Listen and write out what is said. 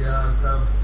Yes, sir.